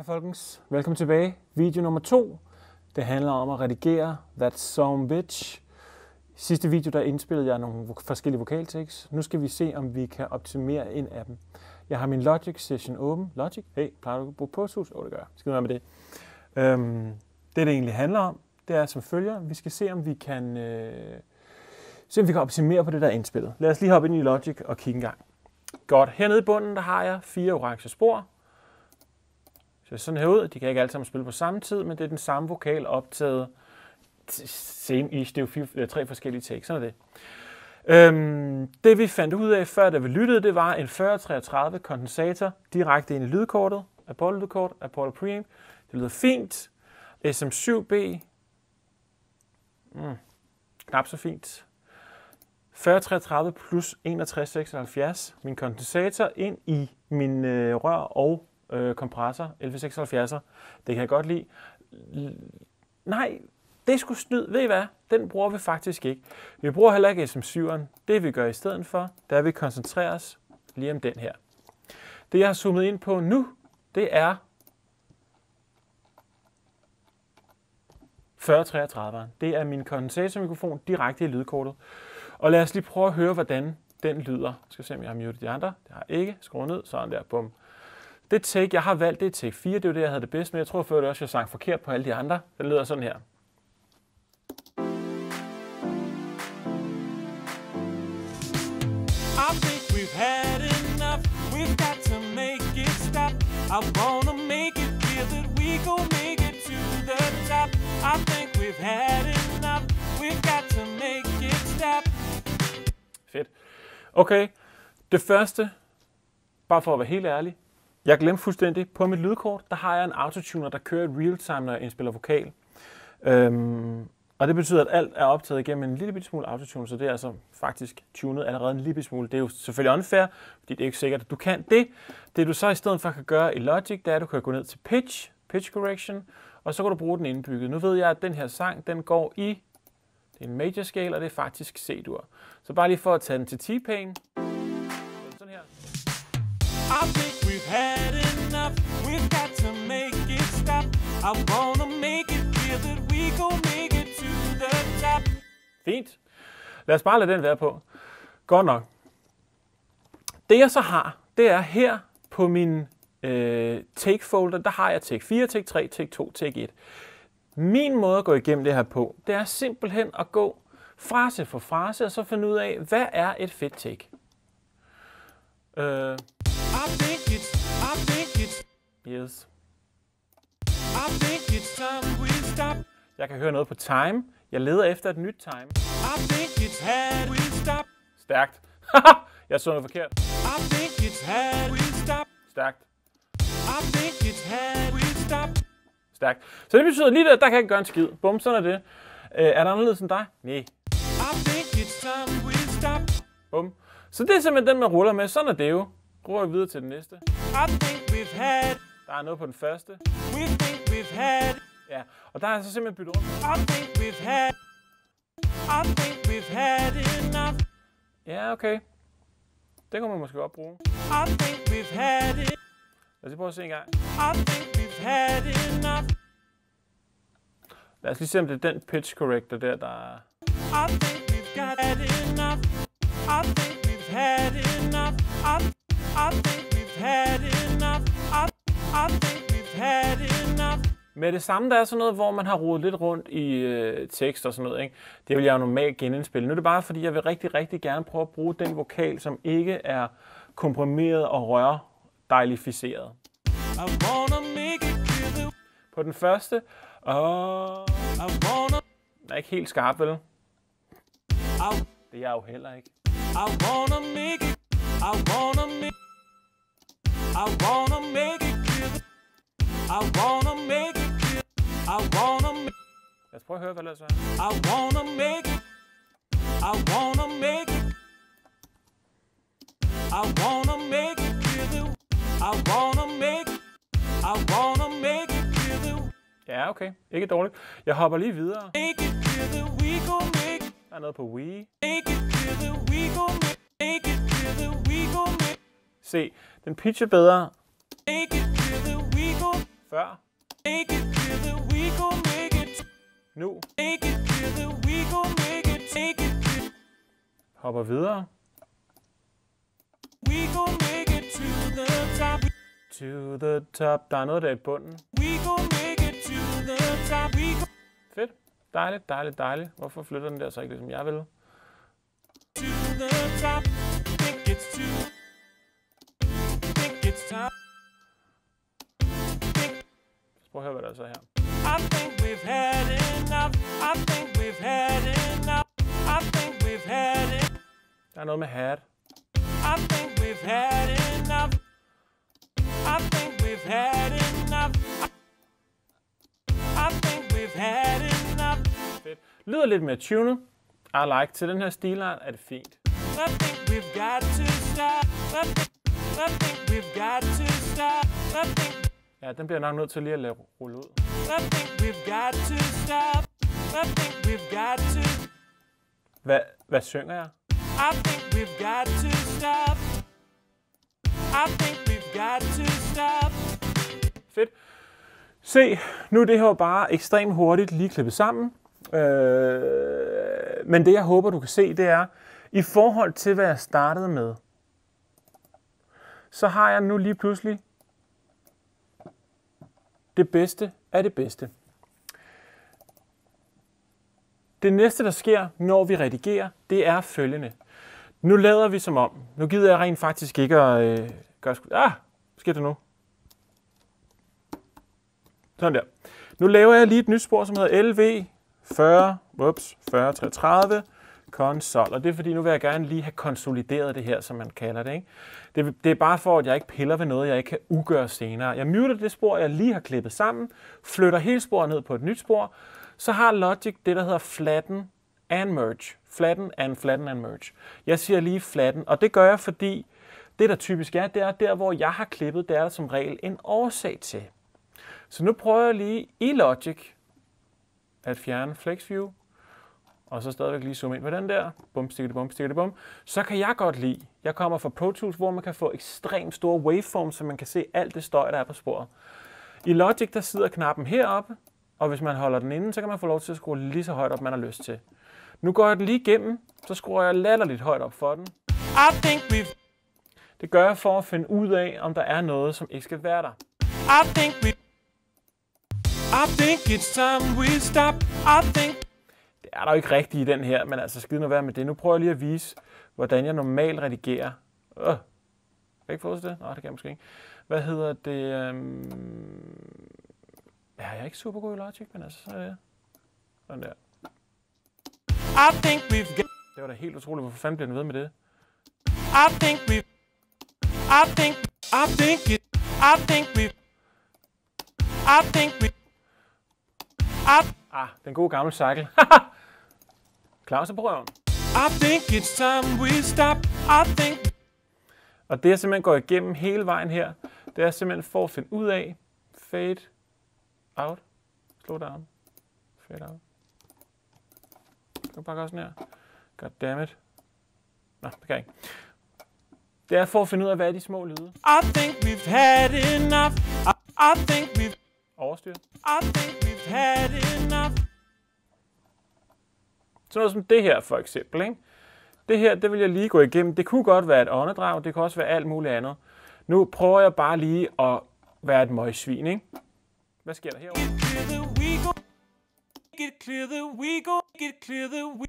Hej folkens, velkommen tilbage. Video nummer to. Det handler om at redigere That Song Bitch. I sidste video der indspillede jeg nogle forskellige vokaltekst. Nu skal vi se, om vi kan optimere en af dem. Jeg har min Logic Session åben. Logic? Hey, plejer du at bruge Pro Tools? oh, det gør jeg. Skal være med det. Øhm, det, det egentlig handler om, det er som følger. Vi skal se, om vi kan, øh, se, om vi kan optimere på det, der er indspillet. Lad os lige hoppe ind i Logic og kigge en gang. Godt. Hernede i bunden, der har jeg fire orange spor ser sådan her ud. De kan ikke alle sammen spille på samme tid, men det er den samme vokal optaget same ish. Det er jo fire, øh, tre forskellige takes. Sådan er det. Øhm, det vi fandt ud af før, da vi lyttede, det var en 4033 kondensator direkte ind i lydkortet. Apollo lydkort, Apollo preamp. Det lyder fint. SM7B. Mm, knap så fint. 4033 plus 6176. Min kondensator ind i min øh, rør og øh, kompressor, 1176'er. Det kan jeg godt lide. L- Nej, det er sgu snyd. Ved I hvad? Den bruger vi faktisk ikke. Vi bruger heller ikke SM7'eren. Det vi gør i stedet for, det er, at vi koncentrerer os lige om den her. Det jeg har zoomet ind på nu, det er 4033'eren. Det er min kondensatormikrofon direkte i lydkortet. Og lad os lige prøve at høre, hvordan den lyder. Jeg skal se, om jeg har muted de andre. Det har jeg ikke. Skru ned. Sådan der. Bum. Det take, jeg har valgt, det er take 4. Det er jo det, jeg havde det bedst med. Jeg tror før det også, jeg sang forkert på alle de andre. Den lyder sådan her. I think we've had enough. We've got to make it stop. I wanna make it clear that we gon' make it to the top. I think we've had enough. We've got to make it stop. Fedt. Okay. Det første, bare for at være helt ærlig, jeg glemte fuldstændig, på mit lydkort, der har jeg en autotuner, der kører i real time, når jeg indspiller vokal. Øhm, og det betyder, at alt er optaget igennem en lille smule autotune, så det er altså faktisk tunet allerede en lille smule. Det er jo selvfølgelig unfair, fordi det er ikke sikkert, at du kan det. Det du så i stedet for kan gøre i Logic, det er, at du kan gå ned til pitch, pitch correction, og så kan du bruge den indbygget. Nu ved jeg, at den her sang, den går i det er en major scale, og det er faktisk C-dur. Så bare lige for at tage den til T-Pain. Sådan her. We've had enough. We've got to make it stop. I wanna make it clear that we gon' make it to the top. Fint. Lad os bare lade den være på. Godt nok. Det jeg så har, det er her på min øh, take folder, der har jeg take 4, take 3, take 2, take 1. Min måde at gå igennem det her på, det er simpelthen at gå frase for frase, og så finde ud af, hvad er et fedt take. Øh, i think it's, I think it's, yes. I think it's time we stop. Jeg kan høre noget på time. Jeg leder efter et nyt time. I think it's had we stop. Stærkt. jeg så noget forkert. I think it's had we stop. Stærkt. I think it's had we stop. Stærkt. Så det betyder lige der, der kan jeg ikke gøre en skid. Bum, sådan er det. Øh, er der anderledes end dig? Nej. I think it's time we stop. Bum. Så det er simpelthen den, man ruller med. Sådan er det jo. Ruller vi videre til den næste. I think we've had, Der er noget på den første. we think we've had. Ja. Og der er så simpelthen byttet rundt. I think we've had, I think we've had enough. Ja, okay. Det kunne man måske godt bruge. I think we've had it. Lad os lige prøve at se en gang. I think we've had enough. Lad os lige se, om det er den pitch corrector der, der er... I think we've got enough. I think Med det samme, der er sådan noget, hvor man har rodet lidt rundt i øh, tekst og sådan noget. Ikke? Det vil jeg jo normalt genindspille. Nu er det bare, fordi jeg vil rigtig, rigtig gerne prøve at bruge den vokal, som ikke er komprimeret og rør dejlificeret. I wanna make it clear that På den første, og wanna, den er ikke helt skarp, vel? I, Det er jeg jo heller ikke. I wanna make it. I wanna make. I wanna make it I wanna make it wanna make. Lad os prøve at høre, hvad det er. I wanna make it. I wanna make it. I wanna make it clear that I wanna make it. I wanna make it clear that Ja, okay. Ikke dårligt. Jeg hopper lige videre. make it clear that we gon' make it. Der er noget på Wii. Make it clear that we gon' make. Make it clear that we gon' make. Se, den pitcher bedre. Make it clear that we gon' Før. Make it clear that we gon' make it. Nu. Make it clear that we gon' make it. Take it clear. Hopper videre. We gon' make it to the top. To the top. Der er noget der i bunden. We gon' make it to the top. We gon' Fedt. Dejligt, dejligt, dejligt. Hvorfor flytter den der så ikke ligesom jeg vil? to the top. Think it's too. Think it's time. Prøv at høre, hvad der er så her. I think we've had enough. I think we've had enough. I think we've had it. Der er noget med hat. I think we've had enough. I think we've had enough. I think we've had enough. Fedt. Lyder lidt mere tunet. I like. Til den her stilart er det fint. I think we've got to stop. I think, I think we've got to stop. I think, Ja, den bliver nok nødt til lige at lade rulle ud. I think we've got to stop. I think we've got to. Hvad, hvad synger jeg? I think we've got to stop. I think we've got to stop. Fedt. Se, nu er det her bare ekstremt hurtigt lige klippet sammen. Øh, men det jeg håber, du kan se, det er, i forhold til hvad jeg startede med, så har jeg nu lige pludselig det bedste er det bedste. Det næste, der sker, når vi redigerer, det er følgende. Nu lader vi som om. Nu gider jeg rent faktisk ikke at øh, gøre... sku- Ah, sker der nu? Sådan der. Nu laver jeg lige et nyt spor, som hedder LV 40, whoops, 4033 konsol. Og det er fordi, nu vil jeg gerne lige have konsolideret det her, som man kalder det. Ikke? Det, det er bare for, at jeg ikke piller ved noget, jeg ikke kan ugøre senere. Jeg muter det spor, jeg lige har klippet sammen, flytter hele sporet ned på et nyt spor, så har Logic det, der hedder flatten and merge. Flatten and flatten and merge. Jeg siger lige flatten, og det gør jeg, fordi det, der typisk er, det er der, hvor jeg har klippet, det er der som regel en årsag til. Så nu prøver jeg lige i Logic at fjerne Flex View, og så stadigvæk lige zoome ind på den der, bum, stikker det, bum, stikker det, bum, så kan jeg godt lide, jeg kommer fra Pro Tools, hvor man kan få ekstremt store waveforms, så man kan se alt det støj, der er på sporet. I Logic, der sidder knappen heroppe, og hvis man holder den inde, så kan man få lov til at skrue lige så højt op, man har lyst til. Nu går jeg den lige igennem, så skruer jeg latterligt højt op for den. I think we've. Det gør jeg for at finde ud af, om der er noget, som ikke skal være der. I think we. I think it's time we stop. I think. Det er der jo ikke rigtigt i den her, men altså skide nu være med det. Nu prøver jeg lige at vise, hvordan jeg normalt redigerer. Øh. Kan jeg ikke få det? Nej, det kan jeg måske ikke. Hvad hedder det? Øhm... Ja, jeg er ikke super god i Logic, men altså sådan er det. Sådan der. I think we've got. Det var da helt utroligt. Hvorfor fanden bliver den ved med det? I think we. I think. I think it. I think we. I think we. I. Ah, den gode gamle cycle. Claus er på røven. I think it's time we stop. I think. Og det jeg simpelthen går igennem hele vejen her, det er simpelthen for at finde ud af, fade out, slow down, fade out. Kan du bare gøre sådan her? God damn it. Nå, det kan jeg ikke. Det er for at finde ud af, hvad er de små lyde. I think we've had enough. I, I think we've. Overstyr. I think we've had enough. Sådan noget som det her for eksempel. Ikke? Det her, det vil jeg lige gå igennem. Det kunne godt være et åndedrag, det kan også være alt muligt andet. Nu prøver jeg bare lige at være et møgsvin, ikke? Hvad sker der herovre? Clear we go. Clear that we go. Clear we.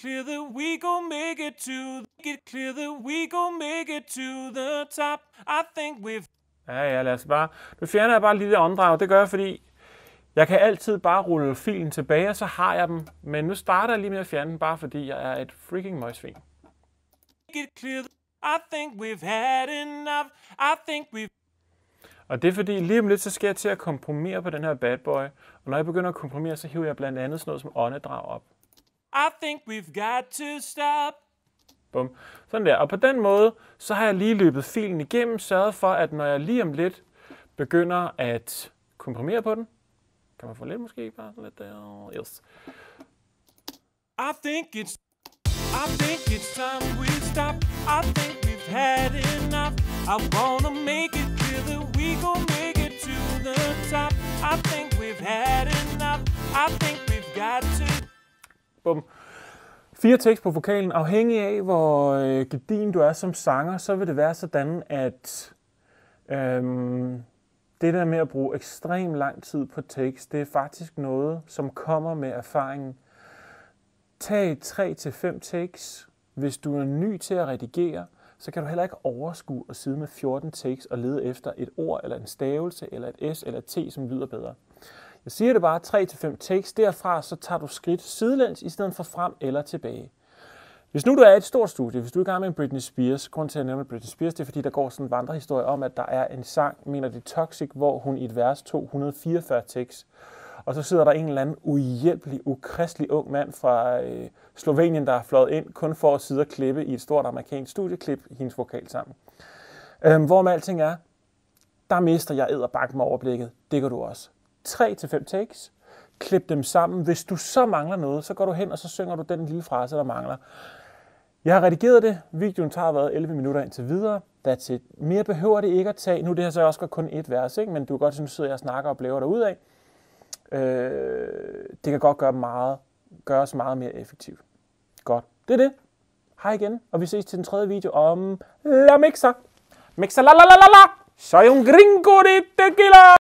Clear we go make it to. Get clear that we go make it to the top. I think we've. Ja, ja, lad os bare... Nu fjerner jeg bare lige det åndedrag. Det gør jeg, fordi jeg kan altid bare rulle filen tilbage, og så har jeg dem. Men nu starter jeg lige med at fjerne den, bare fordi jeg er et freaking møgsvin. I think we've had enough. I think we've. Og det er fordi, lige om lidt, så skal jeg til at komprimere på den her bad boy. Og når jeg begynder at komprimere, så hiver jeg blandt andet sådan noget som åndedrag op. I think we've got to stop. Bum. Sådan der. Og på den måde, så har jeg lige løbet filen igennem, sørget for, at når jeg lige om lidt begynder at komprimere på den, kan man få lidt måske bare lidt der. Yes. I think it's I think it's time we stop. I think we've had enough. I wanna make it clear feel that we gon' make it to the top. I think we've had enough. I think we've got to Bum. Fire tekst på vokalen. Afhængig af, hvor øh, gedin du er som sanger, så vil det være sådan, at øhm, det der med at bruge ekstrem lang tid på tekst, det er faktisk noget, som kommer med erfaringen. Tag 3-5 takes. Hvis du er ny til at redigere, så kan du heller ikke overskue at sidde med 14 takes og lede efter et ord, eller en stavelse, eller et S eller et T, som lyder bedre. Jeg siger det bare 3-5 takes. Derfra så tager du skridt sidelæns i stedet for frem eller tilbage. Hvis nu du er i et stort studie, hvis du er i gang med en Britney Spears, grund til at nævne Britney Spears, det er fordi, der går sådan en vandrehistorie om, at der er en sang, mener det Toxic, hvor hun i et vers 244 tekst. Og så sidder der en eller anden uhjælpelig, ukristelig ung mand fra øh, Slovenien, der er fløjet ind, kun for at sidde og klippe i et stort amerikansk studieklip hendes vokal sammen. Øhm, hvor med alting er, der mister jeg æderbakken med overblikket. Det gør du også. 3-5 takes. Klip dem sammen. Hvis du så mangler noget, så går du hen, og så synger du den lille frase, der mangler. Jeg har redigeret det. Videoen tager været 11 minutter indtil videre. That's it. Mere behøver det ikke at tage. Nu er det her så også kun et vers, ikke? men du kan godt synes, at jeg snakker og blæver dig ud af. Øh, det kan godt gøre meget, gøres meget mere effektivt. Godt. Det er det. Hej igen, og vi ses til den tredje video om La Mixa. Mixa la la la la la. Soy un gringo de tequila.